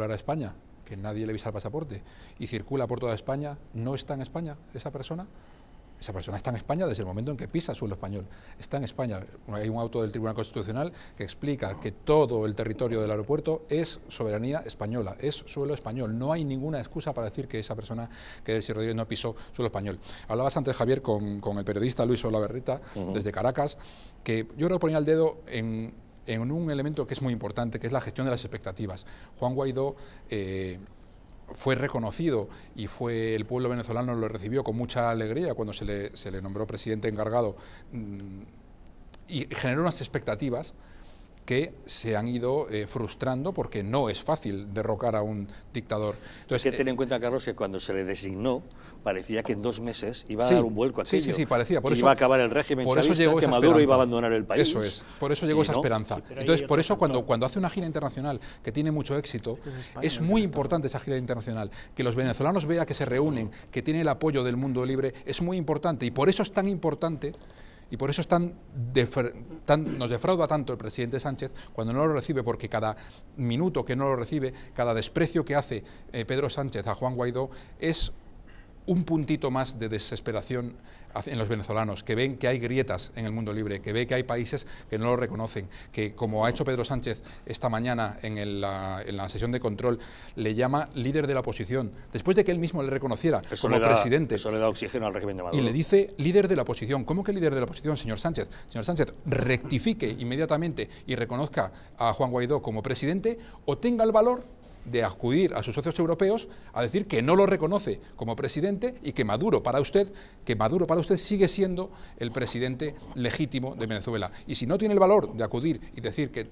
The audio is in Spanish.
a España, que nadie le visa el pasaporte, y circula por toda España, ¿no está en España esa persona? Esa persona está en España desde el momento en que pisa suelo español. Está en España. Hay un auto del Tribunal Constitucional que explica que todo el territorio del aeropuerto es soberanía española, es suelo español. No hay ninguna excusa para decir que esa persona, que es Rodríguez, no pisó suelo español. Hablabas antes, Javier, con, el periodista Luis Olaverrita, desde Caracas, que yo creo que ponía el dedo en, un elemento que es muy importante, que es la gestión de las expectativas. Juan Guaidó... Eh, fue reconocido y fue el pueblo venezolano lo recibió con mucha alegría cuando se le, se le nombró presidente encargado mm, y generó unas expectativas que se han ido eh, frustrando porque no es fácil derrocar a un dictador. Entonces, Hay que tener en cuenta, Carlos, que cuando se le designó, parecía que en dos meses iba a dar un vuelco a Sí, sí, sí, parecía. Por que iba a acabar el régimen por eso llegó que Maduro iba a abandonar el país. Eso es, por eso llegó esa esperanza. Entonces, por eso cuando, cuando hace una gira internacional que tiene mucho éxito, es, muy importante esa gira internacional. Que los venezolanos vean que se reúnen, que tiene el apoyo del mundo libre, es muy importante. Y por eso es tan importante y por eso es tan, nos defrauda tanto el presidente Sánchez cuando no lo recibe, porque cada minuto que no lo recibe, cada desprecio que hace eh, Pedro Sánchez a Juan Guaidó es un puntito más de desesperación en los venezolanos, que ven que hay grietas en el mundo libre, que ve que hay países que no lo reconocen, que como ha hecho Pedro Sánchez esta mañana en, la, sesión de control, le llama líder de la oposición, después de que él mismo le reconociera como presidente. Eso le da oxígeno al régimen de Maduro. Y le dice líder de la oposición. ¿Cómo que líder de la oposición, señor Sánchez? Señor Sánchez, rectifique inmediatamente y reconozca a Juan Guaidó como presidente o tenga el valor de acudir a sus socios europeos a decir que no lo reconoce como presidente y que Maduro para usted, que Maduro para usted sigue siendo el presidente legítimo de Venezuela. Y si no tiene el valor de acudir y decir que